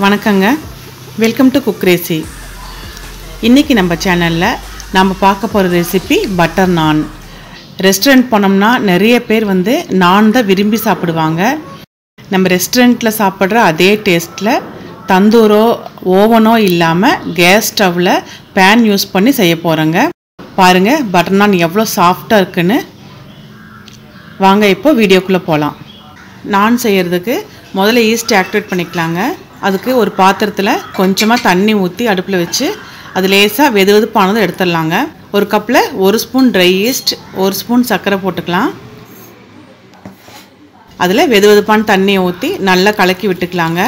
வணக்கங்க. Welcome to cook ரேசி இன்றைக்கி நம்ம சேனலில் நம்ம பார்க்க போகிற ரெசிபி பட்டர் நான் ரெஸ்டாரண்ட் போனோம்னா நிறைய பேர் வந்து நான் தான் விரும்பி சாப்பிடுவாங்க. நம்ம ரெஸ்டாரண்ட்டில் சாப்பிட்ற அதே டேஸ்ட்டில் தந்தூரோ ஓவனோ இல்லாமல் கேஸ் ஸ்டவ்வில் பேன் யூஸ் பண்ணி செய்ய போகிறோங்க பாருங்கள் பட்டர் நான் எவ்வளோ சாஃப்டாக இருக்குன்னு. வாங்க இப்போ வீடியோக்குள்ளே போகலாம் நான் செய்கிறதுக்கு முதல்ல ஈஸ்ட் ஆக்டிவேட் பண்ணிக்கலாங்க. அதுக்கு ஒரு பாத்திரத்தில் கொஞ்சமாக தண்ணி ஊற்றி அடுப்பில் வச்சு அது லேசாக வெது வெதுப்பானதை எடுத்துடலாங்க. ஒரு கப்பில் ஒரு ஸ்பூன் ட்ரை ஈஸ்ட் ஒரு ஸ்பூன் சர்க்கரை போட்டுக்கலாம். அதில் வெது வெதுப்பான தண்ணியை ஊற்றி நல்லா கலக்கி விட்டுக்கலாங்க.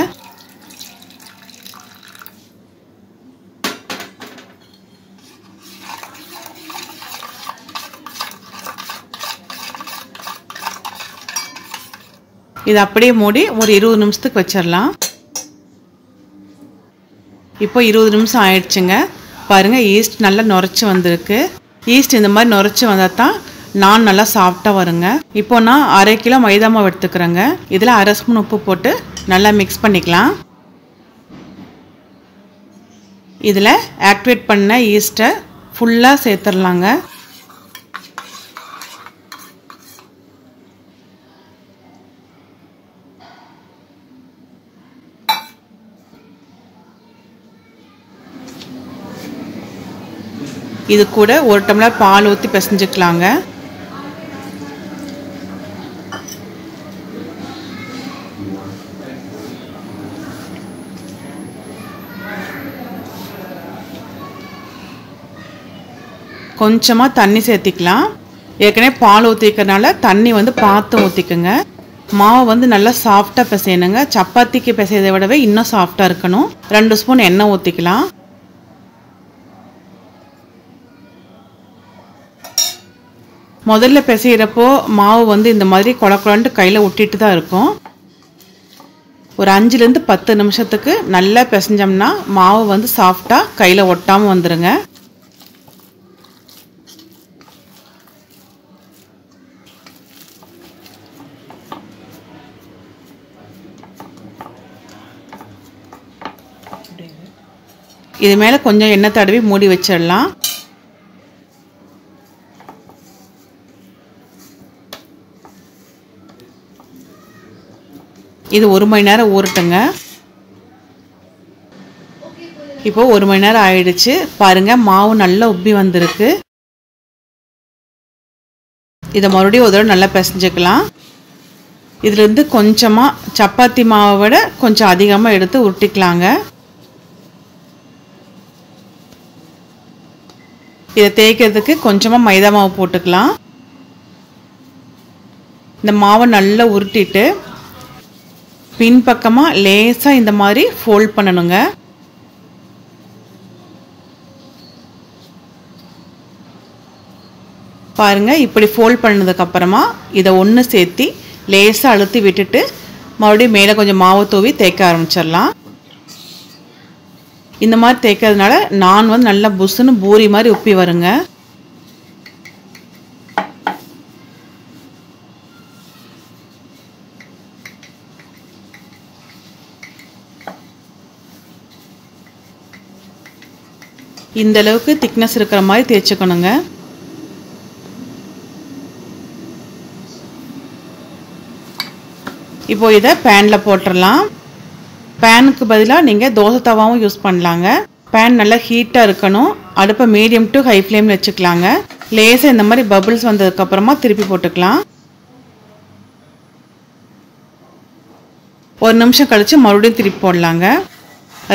இது அப்படியே மூடி ஒரு இருபது நிமிஷத்துக்கு வச்சிடலாம். இப்போ இருபது நிமிஷம் ஆயிடுச்சுங்க. பாருங்கள் ஈஸ்ட் நல்லா நுரைச்சி வந்திருக்கு. ஈஸ்ட் இந்த மாதிரி நுரைச்சி வந்தால் தான் நான் நல்லா சாஃப்டாக வருங்க. இப்போ நான் அரை கிலோ மைதா மாவு எடுத்துக்கிறேங்க. இதில் அரை ஸ்பூன் உப்பு போட்டு நல்லா மிக்ஸ் பண்ணிக்கலாம். இதில் ஆக்டிவேட் பண்ண ஈஸ்ட்டை ஃபுல்லாக சேர்த்துடலாங்க. இது கூட ஒரு டம்ளர் பால் ஊற்றி பிசைஞ்சுக்கலாங்க. கொஞ்சமாக தண்ணி சேர்த்திக்கலாம். ஏற்கனவே பால் ஊற்றிக்கிறனால தண்ணி வந்து பார்த்து ஊற்றிக்குங்க மாவு வந்து நல்லா சாஃப்டாக பிசையணுங்க. சப்பாத்திக்கு பிசையதை விடவே இன்னும் சாஃப்டாக இருக்கணும். ரெண்டு ஸ்பூன் எண்ணெய் ஊற்றிக்கலாம் முதல்ல பிசைகிறப்போ மாவு வந்து இந்த மாதிரி குழ கையில் ஒட்டிட்டு தான் இருக்கும். ஒரு அஞ்சுலேருந்து பத்து நிமிஷத்துக்கு நல்லா பிசைஞ்சோம்னா மாவு வந்து சாஃப்டாக கையில் ஒட்டாமல் வந்துடுங்க இது மேலே கொஞ்சம் எண்ணெய் தடவி மூடி வச்சிடலாம். இது ஒரு மணி நேரம் ஊறட்டுங்க. இப்போ ஒரு மணி நேரம் ஆயிடுச்சு. பாருங்க மாவு நல்லா உப்பி வந்திருக்கு. இதை மறுபடியும் ஒரு தடவை நல்லா பிசைஞ்சுக்கலாம். இதுலேருந்து கொஞ்சமாக சப்பாத்தி மாவை விட கொஞ்சம் அதிகமாக எடுத்து உருட்டிக்கலாங்க. இதை தேய்க்கிறதுக்கு கொஞ்சமாக மைதா மாவு போட்டுக்கலாம். இந்த மாவை நல்லா உருட்டிட்டு பின்பக்கமாக லேசாக இந்த மாதிரி ஃபோல்ட் பண்ணணுங்க. பாருங்கள் இப்படி ஃபோல்ட் பண்ணதுக்கப்புறமா இதை ஒன்று சேர்த்தி லேசாக அழுத்தி விட்டுட்டு மறுபடியும் மேலே கொஞ்சம் மாவு தூவி தேய்க்க ஆரம்பிச்சிடலாம். இந்த மாதிரி தேய்க்கிறதுனால நான் வந்து நல்லா புஷ்ஷுன்னு பூரி மாதிரி உப்பி வருங்க. இந்த அளவுக்கு திக்னஸ் இருக்கிற மாதிரி தேய்ச்சிக்கணுங்க. இப்போ இதை பேனில் போட்டுடலாம். பேனுக்கு பதிலாக நீங்கள் தோசை தவாவும் யூஸ் பண்ணலாங்க. பேன் நல்லா ஹீட்டாக இருக்கணும். அடுப்பை மீடியம் டு ஹை ஃப்ளேமில் வச்சுக்கலாங்க. லேசாக இந்த மாதிரி பபிள்ஸ் வந்ததுக்கப்புறமா திருப்பி போட்டுக்கலாம். ஒரு நிமிஷம் கழித்து மறுபடியும் திருப்பி போடலாங்க.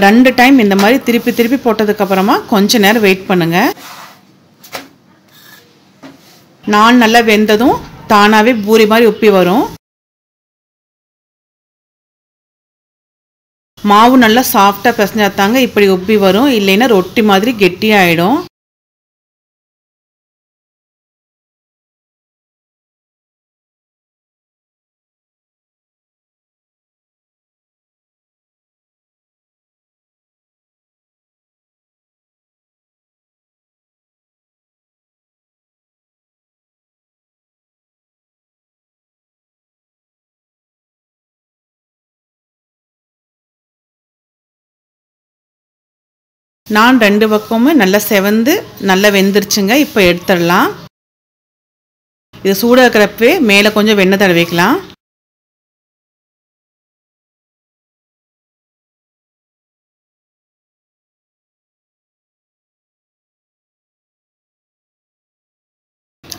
ரெண்டு டைம் இந்த மாதிரி திருப்பி திருப்பி போட்டதுக்கப்புறமா கொஞ்ச நேரம் வெயிட் பண்ணுங்கள் நான் நல்லா வெந்ததும் தானாகவே பூரி மாதிரி உப்பி வரும். மாவு நல்லா சாஃப்டாக பிசைஞ்சாத்தாங்க இப்படி உப்பி வரும். இல்லைன்னா ரொட்டி மாதிரி கெட்டியாயிடும். நான் ரெண்டு பக்கமும் நல்லா செவந்து நல்லா வெந்துருச்சுங்க. இப்போ எடுத்துடலாம். இது சூடாக இருக்கிறப்பவே மேலே கொஞ்சம் வெண்ணெய் தடவிக்கலாம்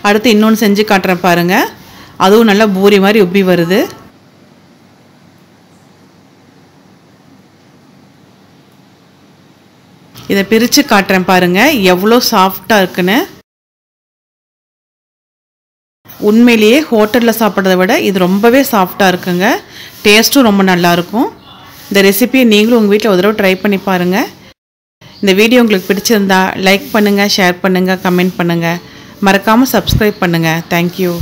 அடுத்து இன்னொன்று செஞ்சு காட்டுறேன் பாருங்கள் அதுவும் நல்லா பூரி மாதிரி உப்பி வருது. இதை பிரித்து காட்டுறேன் பாருங்கள் எவ்வளோ சாஃப்டாக இருக்குன்னு. உண்மையிலேயே ஹோட்டலில் சாப்பிட்றத விட இது ரொம்பவே சாஃப்டாக இருக்குங்க. டேஸ்ட்டும் ரொம்ப நல்லாயிருக்கும் இந்த ரெசிபியை நீங்களும் உங்கள் வீட்டில் ஒரு தடவை ட்ரை பண்ணி பாருங்கள் இந்த வீடியோ உங்களுக்கு பிடிச்சிருந்தா லைக் பண்ணுங்கள் ஷேர் பண்ணுங்கள் கமெண்ட் பண்ணுங்கள் மறக்காமல் சப்ஸ்கிரைப் பண்ணுங்கள் தேங்க்யூ